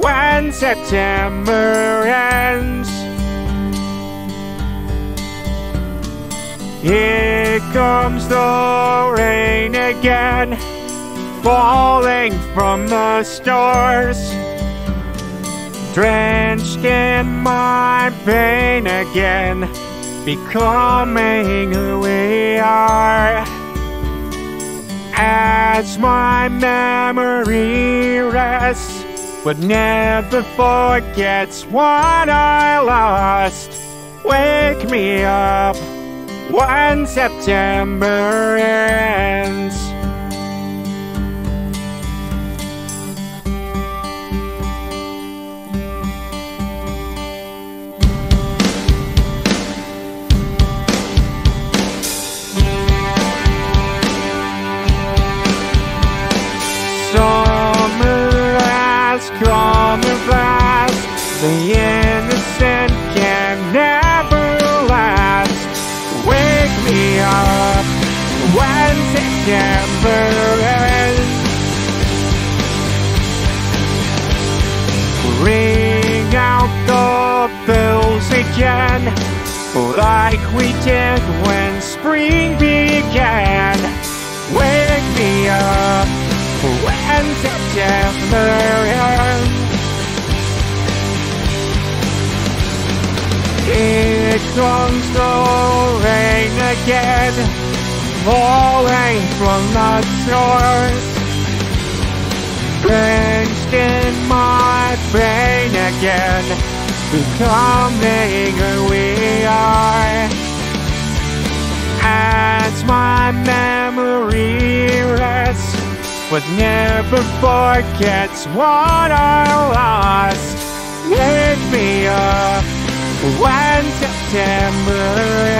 when September ends. Here comes the rain again, falling from the stars. Drenched in my pain again, becoming who we are. As my memory rests, but never forgets what I lost. Wake me up when September ends. The innocent can never last. Wake me up when September ends. Ring out the bells again, like we did when spring began. Wake The rain again, falling from the shores. Drenched in my brain again, becoming who we are. As my memory rests, but never forgets what I lost. Wake me up when September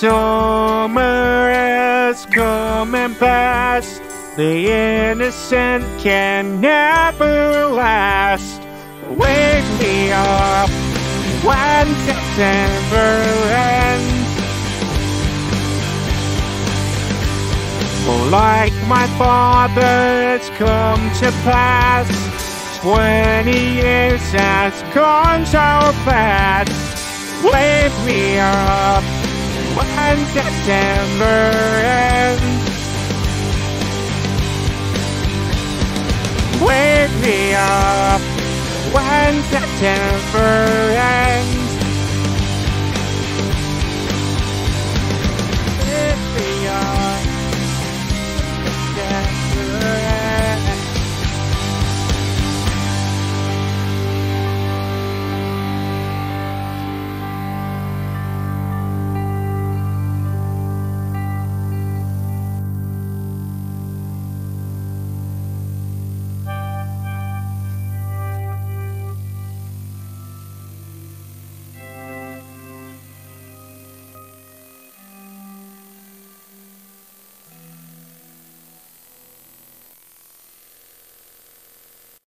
Summer has come and passed. The innocent can never last. Wake me up when September ends. Oh, like my father's come to pass. Twenty years has gone so fast. Wake me up September ends. Wake me up when September ends.